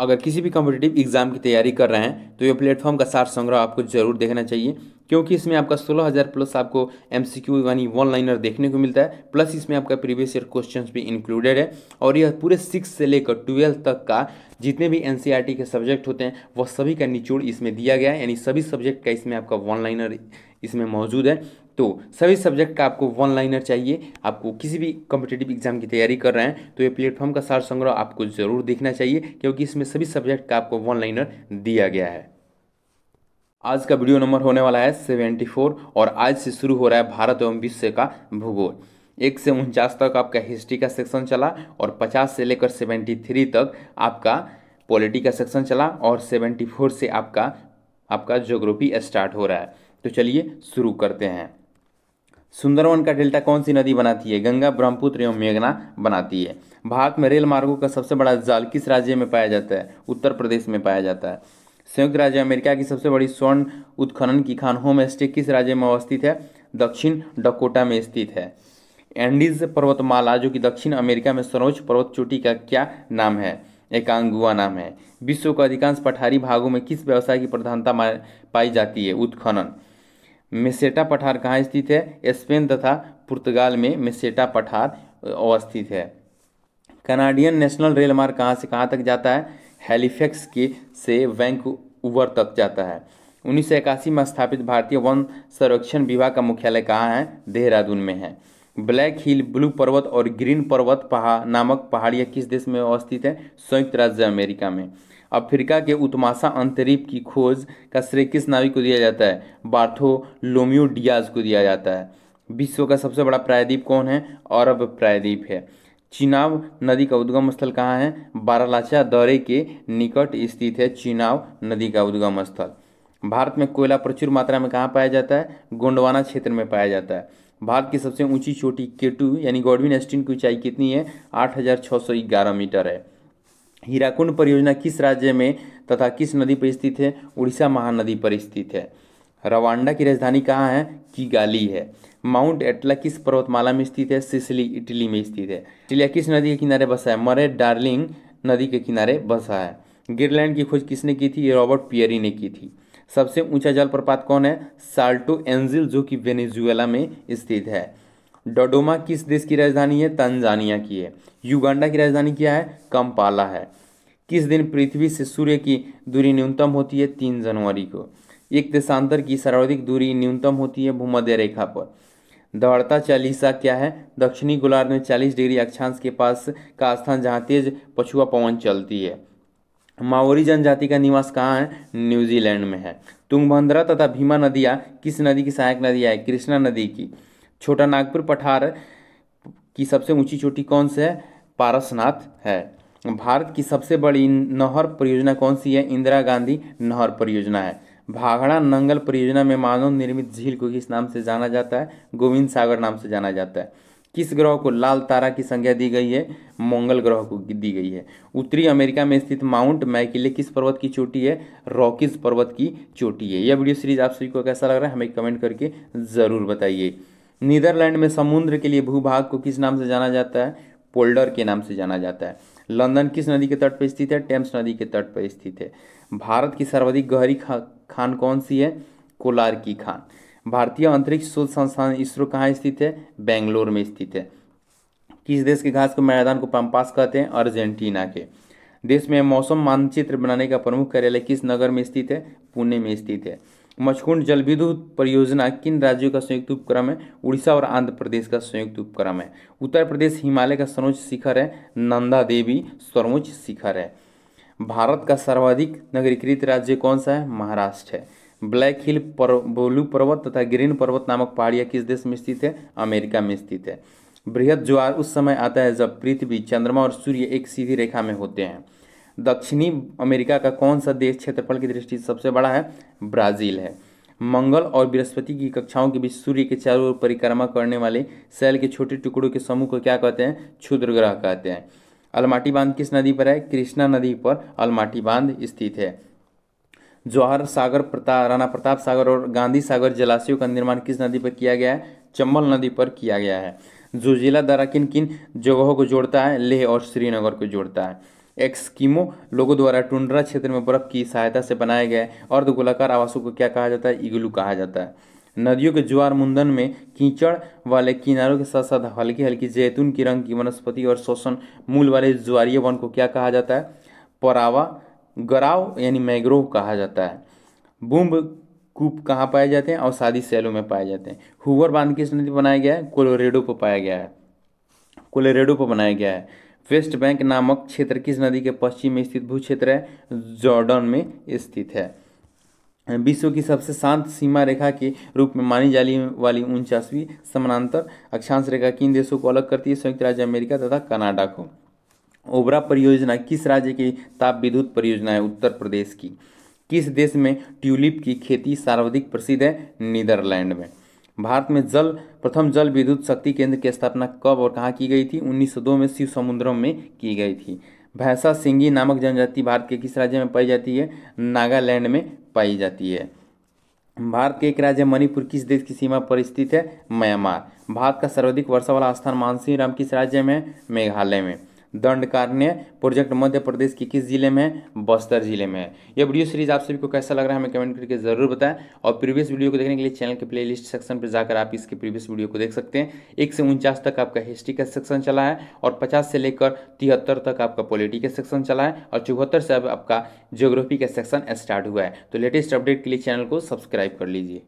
अगर किसी भी कॉम्पिटिटिव एग्ज़ाम की तैयारी कर रहे हैं तो ये प्लेटफॉर्म का सार संग्रह आपको ज़रूर देखना चाहिए, क्योंकि इसमें आपका सोलह हज़ार प्लस आपको एम सी क्यू यानी वन लाइनर देखने को मिलता है प्लस इसमें आपका प्रीवियस ईयर क्वेश्चन भी इंक्लूडेड है, और यह पूरे सिक्स से लेकर ट्वेल्थ तक का जितने भी एन के सब्जेक्ट होते हैं वह सभी का निचोड़ इसमें दिया गया है, यानी सभी सब्जेक्ट का इसमें आपका वन लाइनर इसमें मौजूद है। तो सभी सब्जेक्ट का आपको वन लाइनर चाहिए। आपको किसी भी कॉम्पिटेटिव एग्ज़ाम की तैयारी कर रहे हैं तो ये प्लेटफॉर्म का सार संग्रह आपको ज़रूर देखना चाहिए, क्योंकि इसमें सभी सब्जेक्ट का आपको वन लाइनर दिया गया है। आज का वीडियो नंबर होने वाला है सेवेंटी फोर और आज से शुरू हो रहा है भारत एवं विश्व का भूगोल। एक से उनचास तक आपका हिस्ट्री का सेक्शन चला और पचास से लेकर सेवेंटी थ्री तक आपका पॉलिटी का सेक्शन चला और सेवेंटी फोर से आपका आपका जोग्राफी स्टार्ट हो रहा है। तो चलिए शुरू करते हैं। सुंदरवन का डेल्टा कौन सी नदी बनाती है? गंगा, ब्रह्मपुत्र एवं मेघना बनाती है। भारत में रेल मार्गों का सबसे बड़ा जाल किस राज्य में पाया जाता है? उत्तर प्रदेश में पाया जाता है। संयुक्त राज्य अमेरिका की सबसे बड़ी स्वर्ण उत्खनन की खान होम स्टे किस राज्य में अवस्थित है? दक्षिण डकोटा में स्थित है। एंडीज पर्वतमाला, जो कि दक्षिण अमेरिका में सर्वोच्च पर्वत चोटी का क्या नाम है? एकांगुआ नाम है। विश्व के अधिकांश पठारी भागों में किस व्यवसाय की प्रधानता पाई जाती है? उत्खनन। मेसेटा पठार कहाँ स्थित है? स्पेन तथा पुर्तगाल में मेसेटा पठार अवस्थित है। कनाडियन नेशनल रेल मार्ग कहाँ से कहाँ तक जाता है? हेलीफैक्स के से वैंकूवर तक जाता है। उन्नीस सौ इक्यासी में स्थापित भारतीय वन संरक्षण विभाग का मुख्यालय कहाँ है? देहरादून में है। ब्लैक हिल, ब्लू पर्वत और ग्रीन पर्वत पहाड़ नामक पहाड़ियाँ किस देश में अवस्थित है? संयुक्त राज्य अमेरिका में। अफ्रीका के उत्माशा अंतरीप की खोज का श्रेय किस नाविक को दिया जाता है? बार्थोलोमियो डियाज को दिया जाता है। विश्व का सबसे बड़ा प्रायद्वीप कौन है? अरब प्रायद्वीप है। चिनाव नदी का उद्गम स्थल कहाँ है? बारालाचा दौरे के निकट स्थित है चिनाव नदी का उद्गम स्थल। भारत में कोयला प्रचुर मात्रा में कहाँ पाया जाता है? गोंडवाना क्षेत्र में पाया जाता है। भारत की सबसे ऊँची चोटी केटू, यानी गॉडविन एस्टिन की ऊंचाई कितनी है? आठ हज़ार छः सौ ग्यारह मीटर है। हीराकुंड परियोजना किस राज्य में तथा किस नदी पर स्थित है? उड़ीसा महानदी पर स्थित है। रवांडा की राजधानी कहाँ है? किगाली है। माउंट एटला किस पर्वतमाला में स्थित है। सिसली, इटली में स्थित है। इटलिया किस नदी के किनारे बसा है? मरे डार्लिंग नदी के किनारे बसा है। गिरलैंड की खोज किसने की थी? रॉबर्ट पियरी ने की थी। सबसे ऊँचा जलप्रपात कौन है? साल्टो एंजिल, जो कि वेनेजुएला में स्थित है। डोडोमा किस देश की राजधानी है? तंजानिया की है। युगांडा की राजधानी क्या है? कंपाला है। किस दिन पृथ्वी से सूर्य की दूरी न्यूनतम होती है? तीन जनवरी को। एक देशांतर की सर्वाधिक दूरी न्यूनतम होती है भूमध्य रेखा पर। दौड़ता चालीसा क्या है? दक्षिणी गोलार्ध में 40 डिग्री अक्षांश के पास का स्थान जहाँ तेज पछुआ पवन चलती है। माओरी जनजाति का निवास कहाँ है? न्यूजीलैंड में है। तुंगभद्रा तथा भीमा नदियाँ किस नदी की सहायक नदियाँ है? कृष्णा नदी की। छोटा नागपुर पठार की सबसे ऊँची चोटी कौन सी है? पारसनाथ है। भारत की सबसे बड़ी नहर परियोजना कौन सी है? इंदिरा गांधी नहर परियोजना है। भागड़ा नंगल परियोजना में मानव निर्मित झील को किस नाम से जाना जाता है? गोविंद सागर नाम से जाना जाता है। किस ग्रह को लाल तारा की संज्ञा दी गई है? मंगल ग्रह को दी गई है। उत्तरी अमेरिका में स्थित माउंट मैकिले किस पर्वत की चोटी है? रॉकीज पर्वत की चोटी है। यह वीडियो सीरीज़ आप सभी को कैसा लग रहा है? हमें कमेंट करके ज़रूर बताइए। नीदरलैंड में समुद्र के लिए भूभाग को किस नाम से जाना जाता है? पोल्डर के नाम से जाना जाता है। लंदन किस नदी के तट पर स्थित है? टेम्स नदी के तट पर स्थित है। भारत की सर्वाधिक गहरी खा, खान कौन सी है? कोलार की खान। भारतीय अंतरिक्ष शोध संस्थान इसरो कहाँ स्थित है? बेंगलोर में स्थित है। किस देश के घास को मैदान को पंपास कहते हैं? अर्जेंटीना के। देश में मौसम मानचित्र बनाने का प्रमुख कार्यालय किस नगर में स्थित है? पुणे में स्थित है। मचकुंड जल विद्युत परियोजना किन राज्यों का संयुक्त उपक्रम है? उड़ीसा और आंध्र प्रदेश का संयुक्त उपक्रम है। उत्तर प्रदेश हिमालय का सर्वोच्च शिखर है। नंदा देवी सर्वोच्च शिखर है। भारत का सर्वाधिक नगरीकृत राज्य कौन सा है? महाराष्ट्र है। ब्लैक हिल पर, बोलू पर्वत तथा ग्रीन पर्वत नामक पहाड़ियाँ किस देश में स्थित है? अमेरिका में स्थित है। बृहद ज्वार उस समय आता है जब पृथ्वी, चंद्रमा और सूर्य एक सीधी रेखा में होते हैं। दक्षिणी अमेरिका का कौन सा देश क्षेत्रफल की दृष्टि से सबसे बड़ा है? ब्राज़ील है। मंगल और बृहस्पति की कक्षाओं के बीच सूर्य के चारों ओर परिक्रमा करने वाले सेल के छोटे टुकड़ों के समूह को क्या कहते हैं? क्षुद्र ग्रह कहते हैं। अलमाटी बाँध किस नदी पर है? कृष्णा नदी पर अलमाटी बाँध स्थित है। जवाहर सागर प्रताप राणा प्रताप सागर और गांधी सागर जलाशयों का निर्माण किस नदी पर किया गया है? चंबल नदी पर किया गया है। जो जिला द्वारा किन किन जगहों को जोड़ता है? लेह और श्रीनगर को जोड़ता है। एक्सकीमो लोगों द्वारा टुंड्रा क्षेत्र में बर्फ़ की सहायता से बनाए गए अर्धगोलाकार आवासों को क्या कहा जाता है? इग्लू कहा जाता है। नदियों के ज्वार मुंदन में कीचड़ वाले किनारों के साथ साथ हल्की हल्की जैतून की रंग की वनस्पति और शोषण मूल वाले ज्वारीय वन को क्या कहा जाता है? परावा, गराव यानी मैग्रोव कहा जाता है। बुम्ब कूप कहाँ पाए जाते हैं? और शादी सैलों में पाए जाते हैं। हुवर बाँध किस नदी बनाया गया है? कोलोरेडो पर पाया गया है। कोलोरेडो पर बनाया गया है। वेस्ट बैंक नामक क्षेत्र किस नदी के पश्चिम में स्थित भू क्षेत्र है? जॉर्डन में स्थित है। विश्व की सबसे शांत सीमा रेखा के रूप में मानी जाने वाली उनचासवीं समानांतर अक्षांश रेखा किन देशों को अलग करती है? संयुक्त राज्य अमेरिका तथा कनाडा को। ओबरा परियोजना किस राज्य की ताप विद्युत परियोजना है? उत्तर प्रदेश की। किस देश में ट्यूलिप की खेती सर्वाधिक प्रसिद्ध है? नीदरलैंड में। भारत में जल, प्रथम जल विद्युत शक्ति केंद्र की स्थापना कब और कहाँ की गई थी? 1902 में शिव समुद्रम में की गई थी। भैंसा सिंगी नामक जनजाति भारत के किस राज्य में पाई जाती है? नागालैंड में पाई जाती है। भारत के एक राज्य मणिपुर, किस देश की सीमा पर स्थित है? म्यांमार। भारत का सर्वाधिक वर्षा वाला स्थान मानसी राम किस राज्य में मेघालय में। दंडकारण्य प्रोजेक्ट मध्य प्रदेश के किस ज़िले में बस्तर ज़िले में यह वीडियो सीरीज़ आप सभी को कैसा लग रहा है हमें कमेंट करके ज़रूर बताएँ। और प्रीवियस वीडियो को देखने के लिए चैनल के प्लेलिस्ट सेक्शन पर जाकर आप इसके प्रीवियस वीडियो को देख सकते हैं। एक से उनचास तक आपका हिस्ट्री का सेक्शन चला है और पचास से लेकर तिहत्तर तक आपका पॉलिटी का सेक्शन चला है और चौहत्तर से अब आपका ज्योग्राफी का सेक्शन स्टार्ट हुआ है। तो लेटेस्ट अपडेट के लिए चैनल को सब्सक्राइब कर लीजिए।